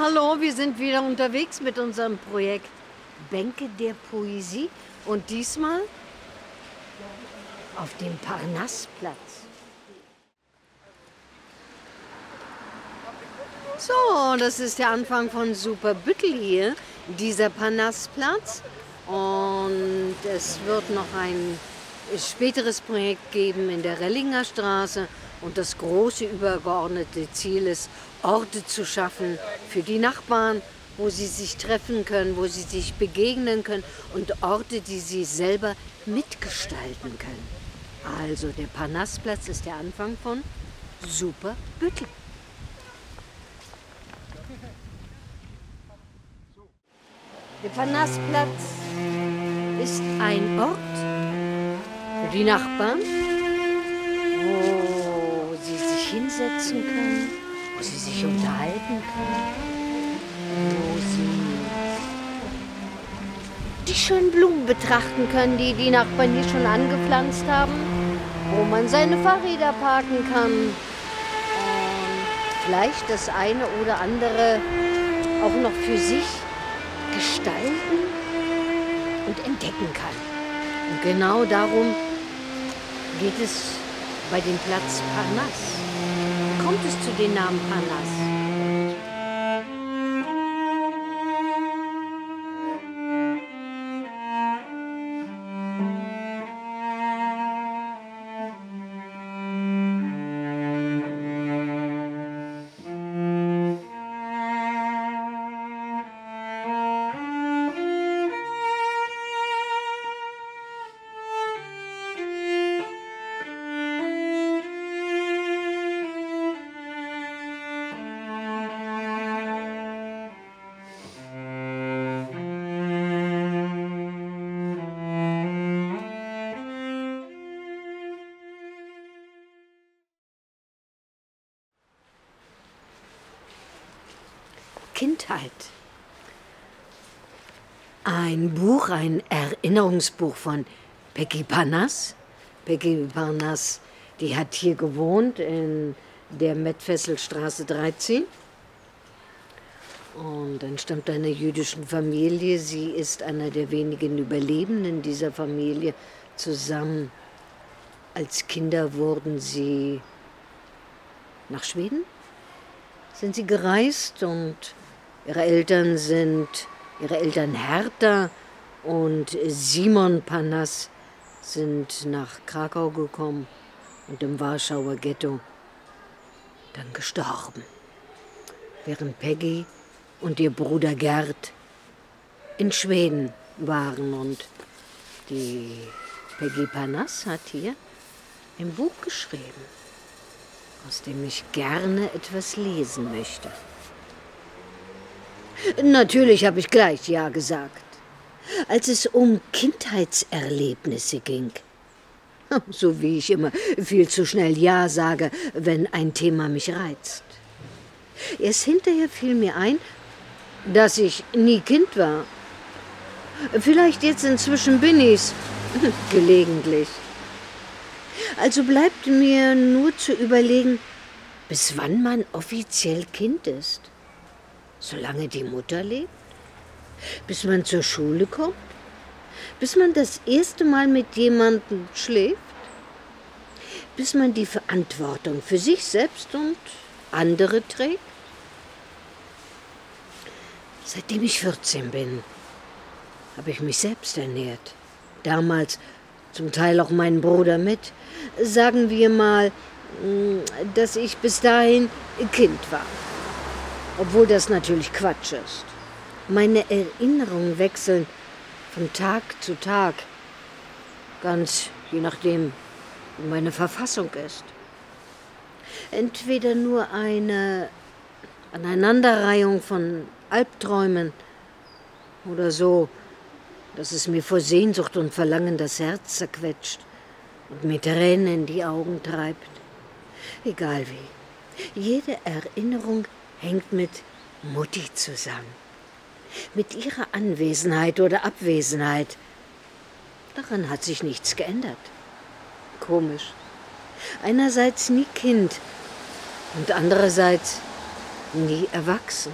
hallo, wir sind wieder unterwegs mit unserem Projekt Bänke der Poesie und diesmal auf dem Parnassplatz. So, das ist der Anfang von Superbüttel hier, dieser Parnassplatz. Und es wird noch ein späteres Projekt geben in der Rellinger Straße. Und das große übergeordnete Ziel ist, Orte zu schaffen für die Nachbarn, wo sie sich treffen können, wo sie sich begegnen können und Orte, die sie selber mitgestalten können. Also der Parnassplatz ist der Anfang von Superbüttel. Der Parnassplatz ist ein Ort für die Nachbarn, wo sie sich hinsetzen können, wo sie sich unterhalten können, wo sie die schönen Blumen betrachten können, die die Nachbarn hier schon angepflanzt haben, wo man seine Fahrräder parken kann und vielleicht das eine oder andere auch noch für sich gestalten und entdecken kann. Und genau darum geht es bei dem Platz Parnass. Kommt es zu dem Namen Parnass? Kindheit. Ein Buch, ein Erinnerungsbuch von Peggy Panas. Peggy Panas, die hat hier gewohnt in der Mettfesselstraße 13 und entstammt einer jüdischen Familie. Sie ist einer der wenigen Überlebenden dieser Familie. Zusammen als Kinder wurden sie nach Schweden, sind sie gereist und Ihre Eltern sind, ihre Eltern Hertha und Simon Panas sind nach Krakau gekommen und im Warschauer Ghetto dann gestorben. Während Peggy und ihr Bruder Gerd in Schweden waren und die Peggy Panas hat hier ein Buch geschrieben, aus dem ich gerne etwas lesen möchte. Natürlich habe ich gleich Ja gesagt, als es um Kindheitserlebnisse ging. So wie ich immer viel zu schnell Ja sage, wenn ein Thema mich reizt. Erst hinterher fiel mir ein, dass ich nie Kind war. Vielleicht jetzt inzwischen bin ich's. Gelegentlich. Also bleibt mir nur zu überlegen, bis wann man offiziell Kind ist. Solange die Mutter lebt? Bis man zur Schule kommt? Bis man das erste Mal mit jemandem schläft? Bis man die Verantwortung für sich selbst und andere trägt? Seitdem ich 14 bin, habe ich mich selbst ernährt. Damals zum Teil auch meinen Bruder mit. Sagen wir mal, dass ich bis dahin Kind war obwohl das natürlich Quatsch ist. Meine Erinnerungen wechseln von Tag zu Tag, ganz je nachdem, wie meine Verfassung ist. Entweder nur eine Aneinanderreihung von Albträumen oder so, dass es mir vor Sehnsucht und Verlangen das Herz zerquetscht und mir Tränen in die Augen treibt. Egal wie. Jede Erinnerung hängt mit Mutti zusammen. Mit ihrer Anwesenheit oder Abwesenheit. Daran hat sich nichts geändert. Komisch. Einerseits nie Kind und andererseits nie erwachsen.